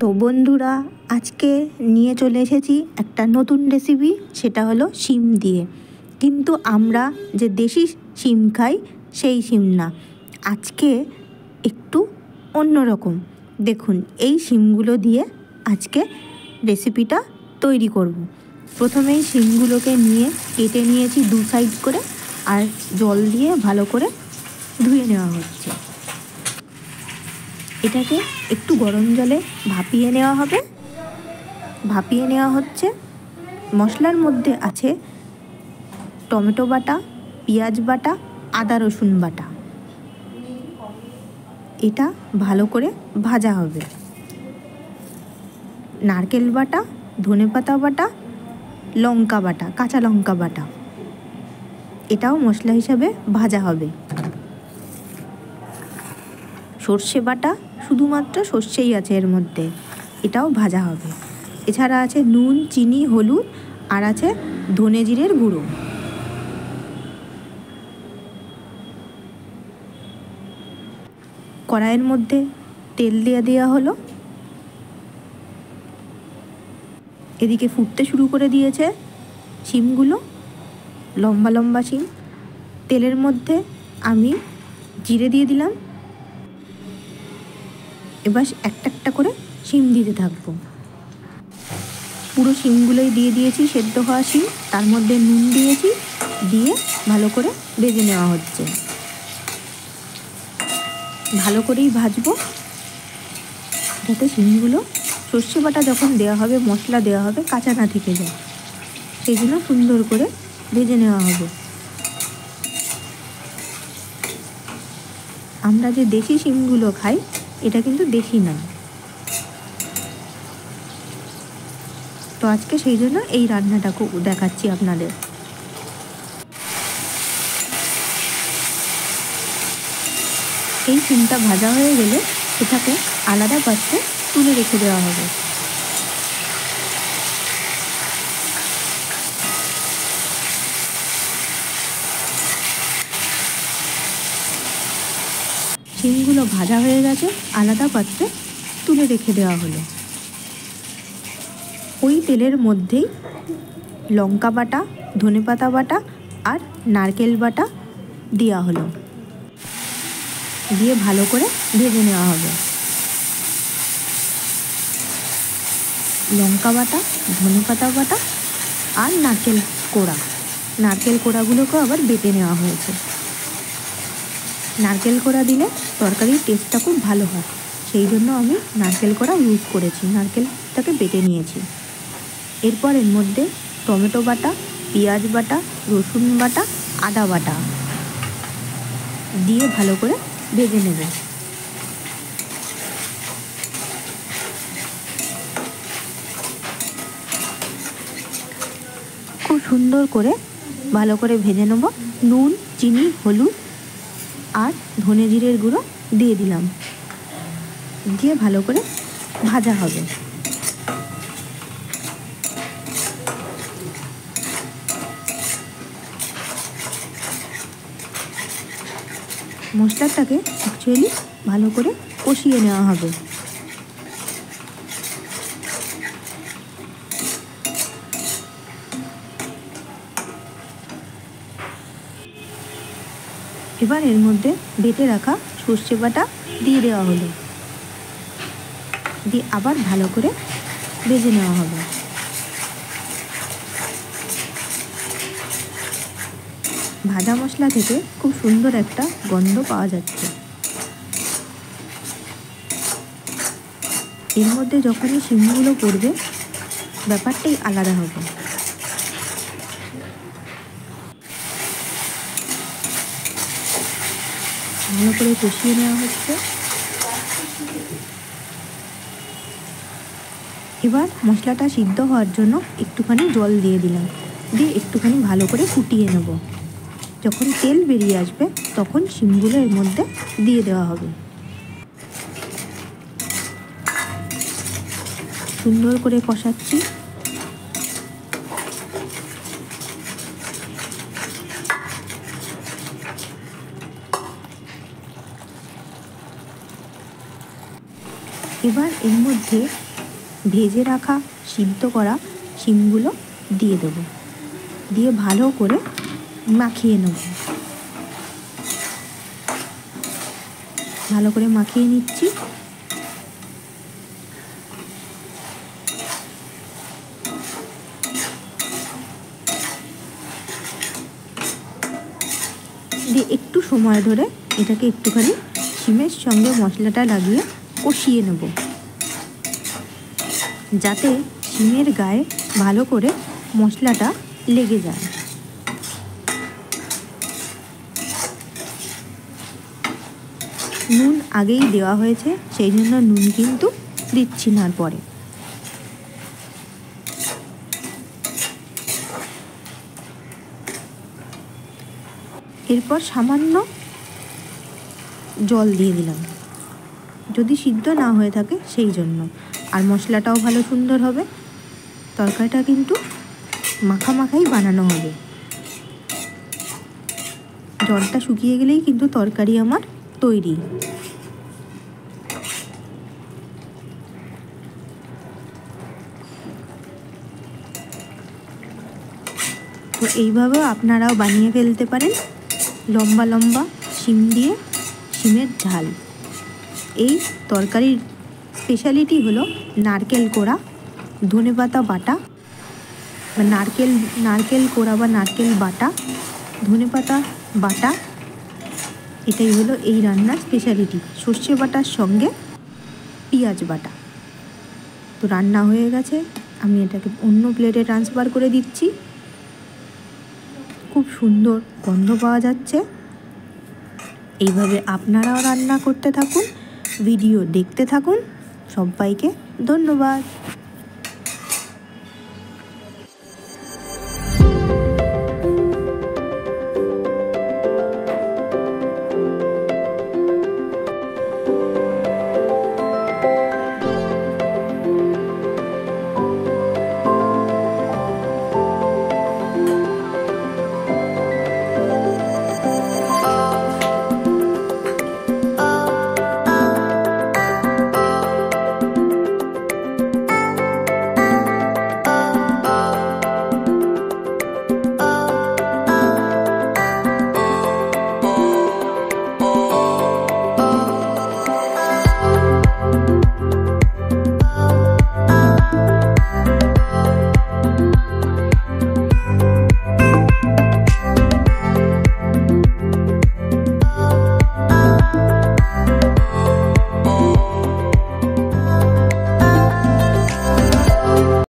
তো বন্ধুরা, আজকে নিয়ে চলে এসেছি একটা নতুন রেসিপি সেটা হলো শিম দিয়ে। কিন্তু আমরা যে দেশি শিম খাই, সেই শিম না। আজকে একটু অন্যরকম দেখুন, এই শিমগুলো দিয়ে আজকে রেসিপিটা তৈরি করব। প্রথমেই শিমগুলোকে নিয়ে কেটে নিয়েছি দু সাইড করে, আর জল দিয়ে ভালো করে ধুয়ে নেওয়া হচ্ছে। এটাকে একটু গরম জলে ভাপিয়ে নেওয়া হবে। ভাপিয়ে নেওয়া হচ্ছে। মশলার মধ্যে আছে টমেটো বাটা, পেঁয়াজ বাটা, আদা রসুন বাটা। এটা ভালো করে ভাজা হবে। নারকেল বাটা ধনে পাতা বাটা, লঙ্কা বাটা, কাঁচা লঙ্কা বাটা। এটাও মশলা হিসাবে ভাজা হবে। সর্ষে বাটা শুধুমাত্র সর্ষেই আছে এর মধ্যে। এটাও ভাজা হবে। এছাড়া আছে নুন, চিনি, হলুদ আর আছে ধনে জিরের গুঁড়ো। কড়াইয়ের মধ্যে তেল দিয়ে দেওয়া হলো। এদিকে ফুটতে শুরু করে দিয়েছে শিমগুলো, লম্বা লম্বা শিম। তেলের মধ্যে আমি জিরে দিয়ে দিলাম। এবার একটা একটা করে শিম দিতে থাকব। পুরো শিমগুলোই দিয়ে দিয়েছি, সেদ্ধ হওয়া শিম, তার মধ্যে নুন দিয়েছি, দিয়ে ভালো করে ভেজে নেওয়া হচ্ছে। ভালো করেই ভাজবো। যাতে শিমগুলো সর্ষে বাটা যখন দেওয়া হবে, মশলা দেওয়া হবে, কাঁচা না থেকে যায়, সেগুলো সুন্দর করে ভেজে নেওয়া হবে। আমরা যে দেশি শিমগুলো খাই এটা কিন্তু দেশি না। তো আজকে সেই জন্য এই রান্নাটা দেখাচ্ছি আপনাদের। এই সিমটা ভাজা হয়ে গেলে সেটাকে আলাদা পাত্রে তুলে রেখে দেওয়া হবে। শিমগুলো ভাজা হয়ে গেছে, আলাদা পাত্রে তুলে রেখে দেওয়া হলো। ওই তেলের মধ্যেই লঙ্কা বাটা, ধনে পাতা বাটা আর নারকেল বাটা দেওয়া হলো। দিয়ে ভালো করে ভেজে নেওয়া হবে। লঙ্কা বাটা, ধনে পাতা বাটা আর নারকেল কোড়া। নারকেল কোড়াগুলোকেও আবার বেটে নেওয়া হয়েছে। নারকেল কোড়া দিলে তরকারির টেস্টটা খুব ভালো হয়। সেই জন্য আমি নারকেল কোড়া ইউজ করেছি। নারকেলটাকে বেটে নিয়েছি। এরপর এর মধ্যে টমেটো বাটা, পেঁয়াজ বাটা, রসুন বাটা, আদা বাটা দিয়ে ভালো করে ভেজে নেব। খুব সুন্দর করে ভালো করে ভেজে নেব। নুন, চিনি, হলুদ আর ধনে জিরের গুঁড়ো দিয়ে দিলাম। দিয়ে ভালো করে ভাজা হবে। মশলাটাকে অ্যাকচুয়ালি ভালো করে কষিয়ে নেওয়া হবে। এবার এর মধ্যে বেটে রাখা সর্ষে বাটা দিয়ে দেওয়া হলো। দিয়ে আবার ভালো করে ভেজে নেওয়া হবে। ভাজা মশলা থেকে খুব সুন্দর একটা গন্ধ পাওয়া যাচ্ছে। এর মধ্যে যখনই শিমগুলো পড়বে ব্যাপারটাই আলাদা হবে। ভালো করে কষিয়ে নেওয়া হচ্ছে। এবার মশলাটা সিদ্ধ হওয়ার জন্য একটুখানি জল দিয়ে দিলাম। দিয়ে একটুখানি ভালো করে ফুটিয়ে নেব। যখন তেল বেরিয়ে আসবে, তখন শিমগুলো এর মধ্যে দিয়ে দেওয়া হবে। সুন্দর করে কষাচ্ছি। এবার এর মধ্যে ভেজে রাখা সিদ্ধ করা শিমগুলো দিয়ে দেবো। দিয়ে ভালো করে মাখিয়ে নেব। ভালো করে মাখিয়ে নিচ্ছি। দিয়ে একটু সময় ধরে এটাকে একটুখানি সিমের সঙ্গে মশলাটা লাগিয়ে কষিয়ে নেব। যাতে শিমের গায়ে ভালো করে মশলাটা লেগে যায়। নুন আগেই দেওয়া হয়েছে, সেই জন্য নুন কিন্তু দিচ্ছি না পরে। এরপর সামান্য জল দিয়ে দিলাম। যদি সিদ্ধ না হয়ে থাকে, সেই জন্য। আর মশলাটাও ভালো সুন্দর হবে। তরকারিটা কিন্তু মাখা মাখাই বানানো হবে। জলটা শুকিয়ে গেলেই কিন্তু তরকারি আমার তৈরি। তো এইভাবেও আপনারাও বানিয়ে ফেলতে পারেন। লম্বা লম্বা, শিম দিয়ে, শিমের ঝাল। এই তরকারির স্পেশালিটি হলো নারকেল কোড়া, ধনেপাতা বাটা, বা নারকেল নারকেল কোড়া বা নারকেল বাটা, ধনেপাতা বাটা, এটাই হলো এই রান্নার স্পেশালিটি সর্ষে বাটার সঙ্গে পেঁয়াজ বাটা। তো রান্না হয়ে গেছে, আমি এটাকে অন্য প্লেটে ট্রান্সফার করে দিচ্ছি। খুব সুন্দর গন্ধ পাওয়া যাচ্ছে। এইভাবে আপনারাও রান্না করতে থাকুন। ভিডিও দেখতে থাকুন। সবাইকে ধন্যবাদ।